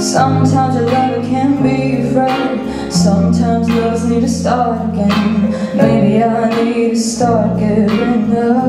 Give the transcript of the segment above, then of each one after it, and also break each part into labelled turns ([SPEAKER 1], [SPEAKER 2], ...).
[SPEAKER 1] Sometimes love lover can be a friend Sometimes loves need to start again. Maybe I need to start giving up.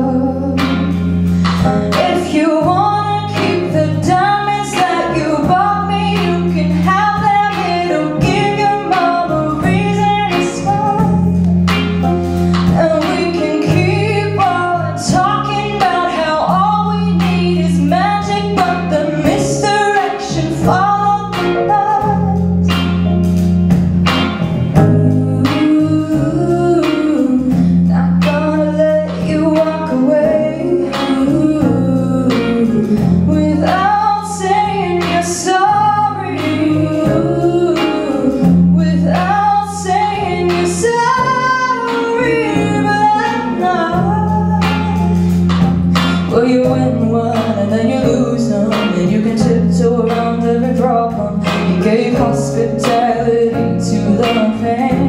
[SPEAKER 1] the pain.